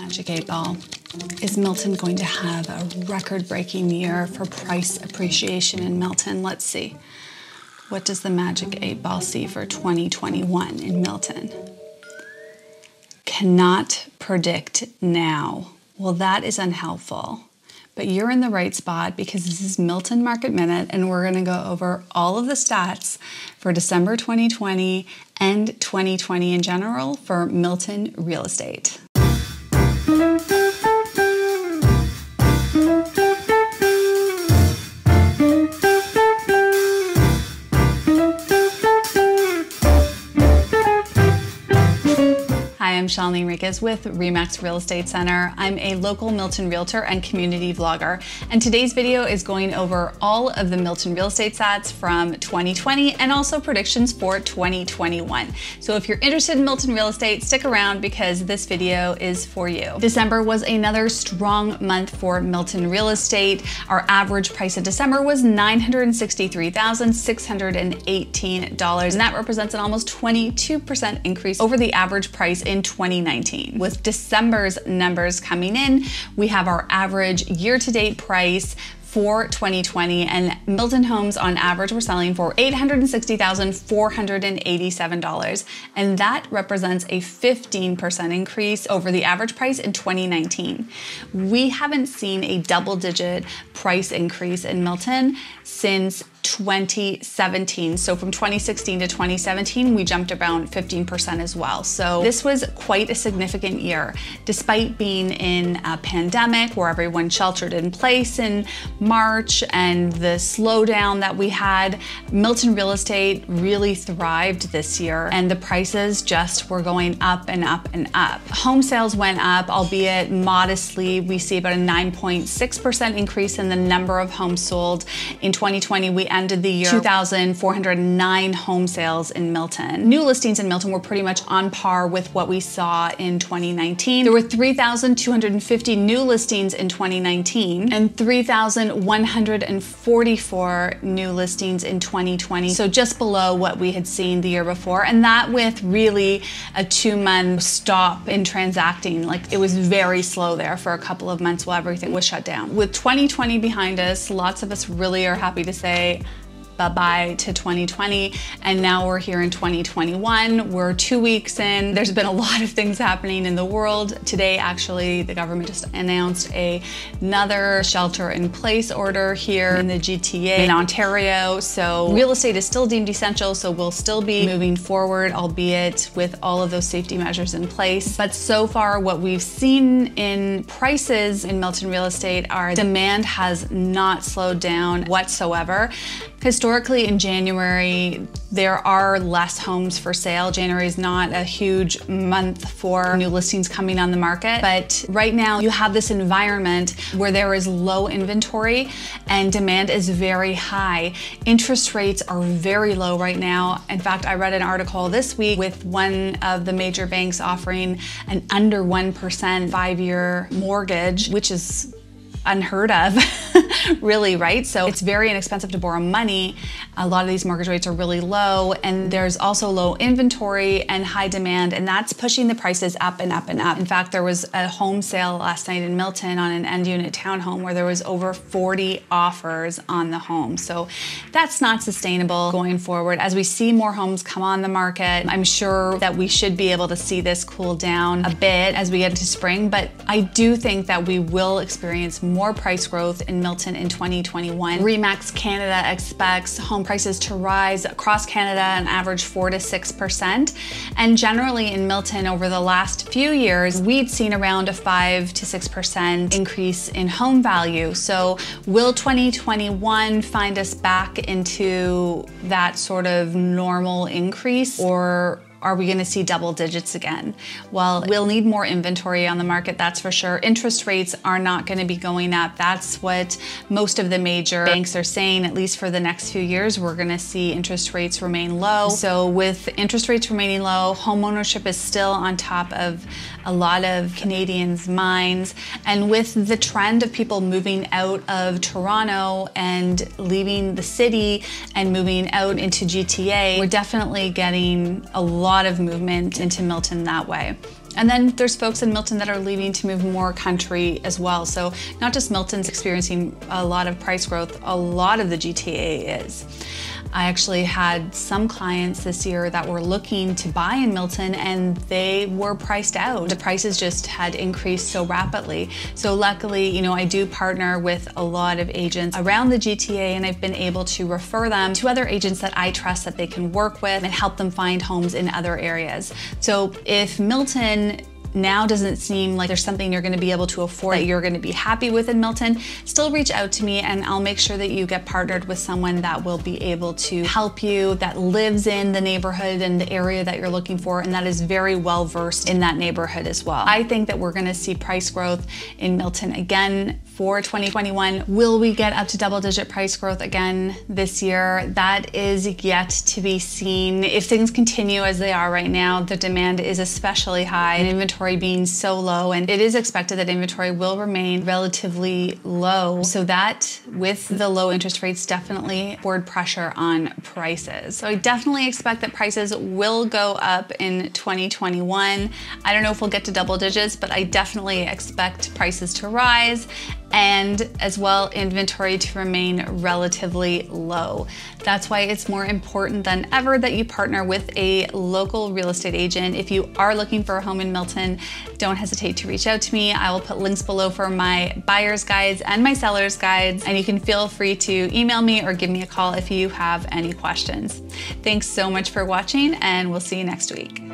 Magic 8 Ball. Is Milton going to have a record breaking year for price appreciation in Milton? Let's see. What does the Magic 8 Ball see for 2021 in Milton? Cannot predict now. Well, that is unhelpful. But you're in the right spot because this is Milton Market Minute, and we're going to go over all of the stats for December 2020 and 2020 in general for Milton real estate. I'm Shaleni Henriquez with Remax Real Estate Center. I'm a local Milton realtor and community vlogger. And today's video is going over all of the Milton real estate stats from 2020 and also predictions for 2021. So if you're interested in Milton real estate, stick around because this video is for you. December was another strong month for Milton real estate. Our average price in December was $963,618. And that represents an almost 22% increase over the average price in 2019. With December's numbers coming in, we have our average year to date price for 2020 and Milton homes on average were selling for $860,487 and that represents a 15% increase over the average price in 2019. We haven't seen a double digit price increase in Milton since 2017. So from 2016 to 2017, we jumped around 15% as well. So this was quite a significant year. Despite being in a pandemic where everyone sheltered in place in March and the slowdown that we had, Milton real estate really thrived this year and the prices just were going up and up and up. Home sales went up, albeit modestly. We see about a 9.6% increase in the number of homes sold. In 2020, we ended the year 2,409 home sales in Milton. New listings in Milton were pretty much on par with what we saw in 2019. There were 3,250 new listings in 2019 and 3,144 new listings in 2020. So just below what we had seen the year before. And that with really a two month stop in transacting. Like it was very slow there for a couple of months while everything was shut down. With 2020 behind us, lots of us really are happy to say bye-bye to 2020 and now we're here in 2021 we're two weeks in. There's been a lot of things happening in the world. Today actually the government just announced a, another shelter in place order here in the GTA in Ontario. So real estate is still deemed essential so we'll still be moving forward albeit with all of those safety measures in place. But so far what we've seen in prices in Milton real estate our demand has not slowed down whatsoever Historically, in January, there are less homes for sale. January is not a huge month for new listings coming on the market, but right now you have this environment where there is low inventory and demand is very high. Interest rates are very low right now. In fact, I read an article this week with one of the major banks offering an under 1% five year mortgage, which is unheard of, really, right? So it's very inexpensive to borrow money. A lot of these mortgage rates are really low, and there's also low inventory and high demand, and that's pushing the prices up and up and up. In fact, there was a home sale last night in Milton on an end unit townhome where there was over 40 offers on the home. So that's not sustainable going forward. As we see more homes come on the market, I'm sure that we should be able to see this cool down a bit as we get into spring, but I do think that we will experience more price growth in Milton in 2021. Remax Canada expects home prices to rise across Canada an average 4 to 6%. And generally in Milton over the last few years, we'd seen around a 5 to 6% increase in home value. So will 2021 find us back into that sort of normal increase or are we going to see double digits again? Well, we'll need more inventory on the market, that's for sure. Interest rates are not going to be going up. That's what most of the major banks are saying, at least for the next few years. We're going to see interest rates remain low. So, with interest rates remaining low, homeownership is still on top of a lot of Canadians' minds. And with the trend of people moving out of Toronto and leaving the city and moving out into GTA, we're definitely getting a lot of movement into Milton that way. And then there's folks in Milton that are leaving to move more country as well. So not just Milton's experiencing a lot of price growth, a lot of the GTA is. I actually had some clients this year that were looking to buy in Milton and they were priced out. The prices just had increased so rapidly. So luckily, you know, I do partner with a lot of agents around the GTA and I've been able to refer them to other agents that I trust that they can work with and help them find homes in other areas. So if Milton now doesn't seem like there's something you're going to be able to afford that you're going to be happy with in Milton, still reach out to me and I'll make sure that you get partnered with someone that will be able to help you, that lives in the neighborhood and the area that you're looking for, and that is very well versed in that neighborhood as well. I think that we're going to see price growth in Milton again for 2021. Will we get up to double digit price growth again this year? That is yet to be seen. If things continue as they are right now, the demand is especially high and inventory being so low, and it is expected that inventory will remain relatively low. So that with the low interest rates definitely upward pressure on prices. So I definitely expect that prices will go up in 2021. I don't know if we'll get to double digits, but I definitely expect prices to rise and as well inventory to remain relatively low. That's why it's more important than ever that you partner with a local real estate agent. If you are looking for a home in Milton, don't hesitate to reach out to me. I will put links below for my buyer's guides and my seller's guides, and you can feel free to email me or give me a call if you have any questions. Thanks so much for watching, and we'll see you next week.